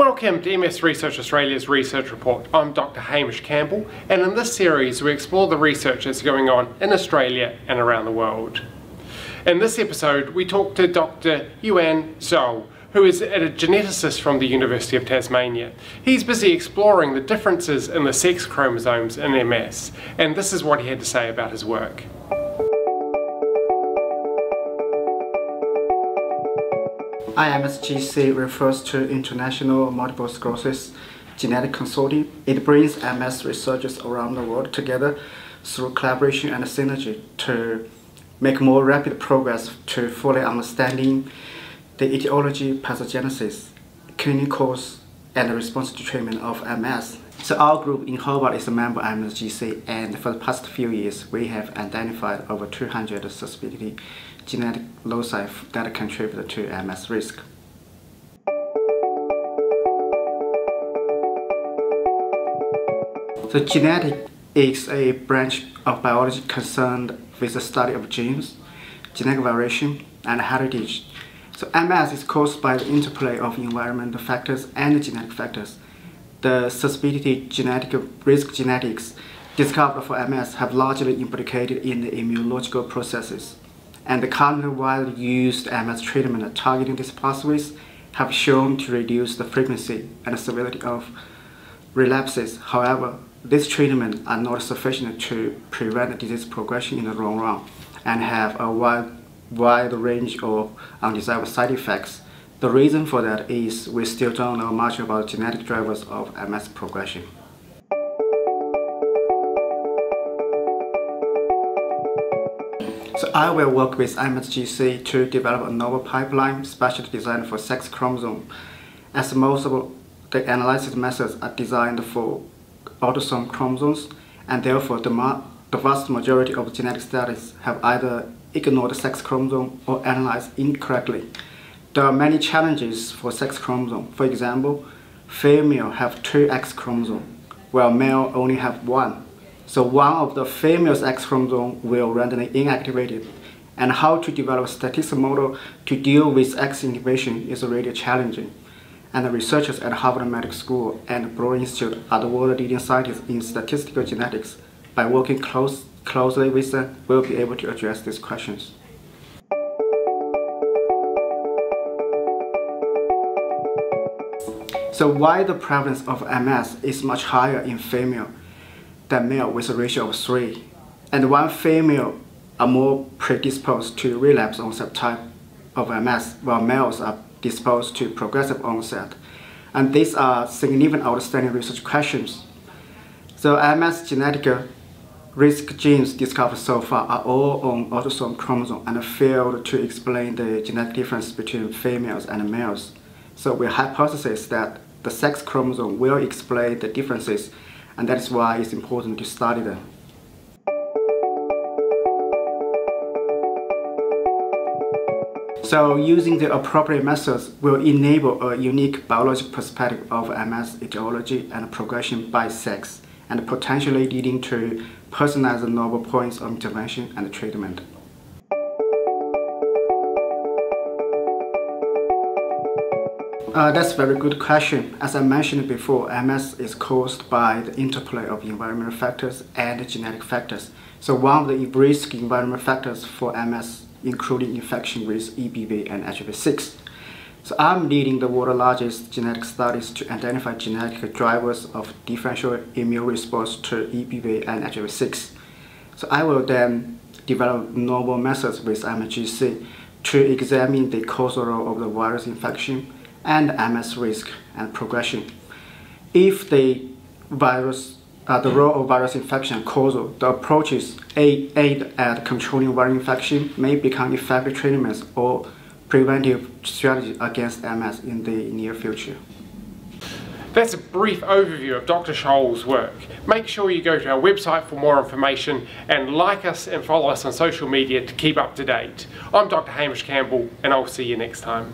Welcome to MS Research Australia's Research Report. I'm Dr. Hamish Campbell, and in this series we explore the research that's going on in Australia and around the world. In this episode, we talk to Dr. Yuan Zhou, who is a geneticist from the University of Tasmania. He's busy exploring the differences in the sex chromosomes in MS, and this is what he had to say about his work. IMSGC refers to International Multiple Sclerosis Genetic Consortium. It brings MS researchers around the world together through collaboration and synergy to make more rapid progress to fully understanding the etiology, pathogenesis, clinicals, and response to treatment of MS. So our group in Hobart is a member of IMSGC and for the past few years we have identified over 200 susceptibility genetic loci that contribute to MS risk. So genetic is a branch of biology concerned with the study of genes, genetic variation, and heritage. So MS is caused by the interplay of environmental factors and genetic factors. The susceptibility genetic risk genetics discovered for MS have largely implicated in the immunological processes and the currently widely used MS treatment targeting these pathways have shown to reduce the frequency and severity of relapses. However, these treatments are not sufficient to prevent disease progression in the long run and have a wide, wide range of undesirable side effects. The reason for that is we still don't know much about genetic drivers of MS progression. So I will work with IMSGC to develop a novel pipeline specially designed for sex chromosome. As most of the analysis methods are designed for autosomal chromosomes, and therefore the, the vast majority of genetic studies have either ignored sex chromosome or analyzed incorrectly. There are many challenges for sex chromosome. For example, female have two X chromosomes, while male only have one. So one of the female's X chromosome will randomly inactivated. And how to develop a statistical model to deal with X inhibition is really challenging. And the researchers at Harvard Medical School and Broad Institute are the world leading scientists in statistical genetics. By working close, closely with them, we'll be able to address these questions. So why the prevalence of MS is much higher in female than male with a ratio of 3. And why female are more predisposed to relapse onset type of MS, while males are disposed to progressive onset. And these are significant outstanding research questions. So MS genetic risk genes discovered so far are all on autosomal chromosome and failed to explain the genetic difference between females and males. So we hypothesize that the sex chromosome will explain the differences and that is why it's important to study them. So using the appropriate methods will enable a unique biological perspective of MS etiology and progression by sex and potentially leading to personalized novel points of intervention and treatment. Uh, that's a very good question. As I mentioned before, MS is caused by the interplay of environmental factors and genetic factors. So one of the risk environmental factors for MS including infection with EBV and HHV-6. So I'm leading the world's largest genetic studies to identify genetic drivers of differential immune response to EBV and HHV-6. So I will then develop novel methods with MGC to examine the causal role of the virus infection and MS risk and progression. If the virus, uh, the role of virus infection causal, the approaches aid, aid at controlling viral infection may become effective treatments or preventive strategy against MS in the near future. That's a brief overview of Dr. Zhou's work. Make sure you go to our website for more information and like us and follow us on social media to keep up to date. I'm Dr. Hamish Campbell and I'll see you next time.